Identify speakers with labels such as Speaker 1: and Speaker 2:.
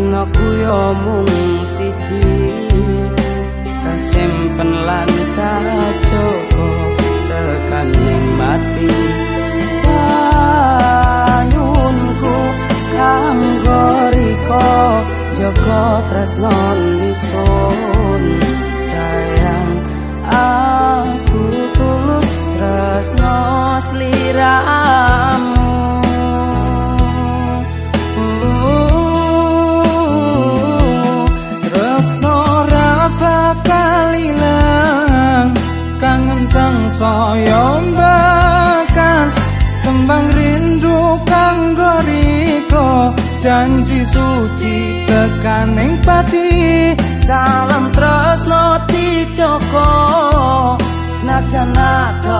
Speaker 1: tresnoku yo mung siji kasimpen lan kacoko tekan mati. Banyunku kanggo riko joko tresno nison sayang aku tulus tresno sliramu saya bekas tembang rindu kanggo riko janji suci tekaning pati. Salam tresno ti joko senajan ato panggonanmu